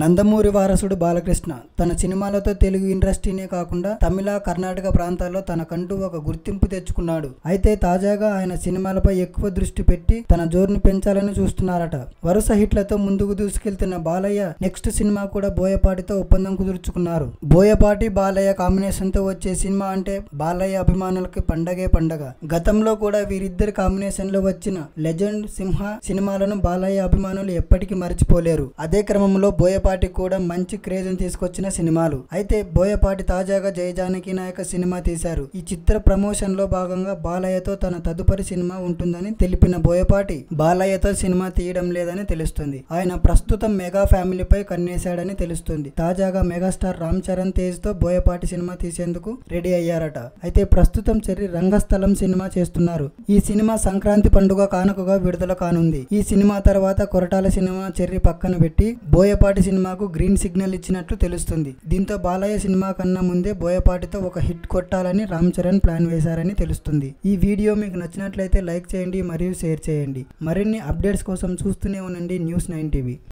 నందమూరి వారసుడు బాలకృష్ణ తన సినిమాలతో తెలుగు ఇండస్ట్రీనే కాకుండా తమిళ కర్ణాటక ప్రాంతాల్లో తనకంటూ ఒక గుర్తింపు తెచ్చుకున్నాడు. అయితే తాజాగా ఆయన సినిమాలపై ఎక్కువ దృష్టి పెట్టి తన జోరును పెంచాలని చూస్తున్నారట. వరుస హిట్లతో ముందుకు దూసుకెళ్తున్న బాలయ్య నెక్స్ట్ సినిమా కూడా బోయపాటితో ఒప్పందం కుదుర్చుకున్నారు. బోయపాటి బాలయ్య కాంబినేషన్తో వచ్చే సినిమా అంటే బాలయ్య అభిమానులకి పండగే పండగ. గతంలో కూడా వీరిద్దరి కాంబినేషన్లో వచ్చిన లెజెండ్ సింహ సినిమాలను బాలయ్య అభిమానులు ఎప్పటికీ మర్చిపోలేరు. అదే క్రమంలో బోయపాటి కూడా మంచి క్రేజ్ తీసుకొచ్చిన సినిమాలు. అయితే బోయపాటి తాజాగా జయ జానకి నాయక సినిమా తీశారు. ఈ చిత్ర ప్రమోషన్లో భాగంగా బాలయ్యతో తన తదుపరి సినిమా ఉంటుందని తెలిపిన బోయపాటి బాలయ్యతో సినిమా తీయడం లేదని తెలుస్తుంది. ఆయన ప్రస్తుతం మెగా ఫ్యామిలీపై కన్నేశాడని తెలుస్తుంది. తాజాగా మెగాస్టార్ రామ్ చరణ్ తేజ్తో బోయపాటి సినిమా తీసేందుకు రెడీ అయ్యారట. అయితే ప్రస్తుతం చెర్రి రంగస్థలం సినిమా చేస్తున్నారు. ఈ సినిమా సంక్రాంతి పండుగ కానుకగా విడుదల కానుంది. ఈ సినిమా తర్వాత కొరటాల సినిమా చెర్రి పక్కన పెట్టి బోయపాటి సినిమా సినిమాకు గ్రీన్ సిగ్నల్ ఇచ్చినట్లు తెలుస్తుంది. దీంతో బాలయ్య సినిమా కన్నా ముందే బోయపాటితో ఒక హిట్ కొట్టాలని రామ్ చరణ్ ప్లాన్ వేశారని తెలుస్తుంది. ఈ వీడియో మీకు నచ్చినట్లయితే లైక్ చేయండి మరియు షేర్ చేయండి. మరిన్ని అప్డేట్స్ కోసం చూస్తూనే ఉండండి న్యూస్ నైన్ టీవీ.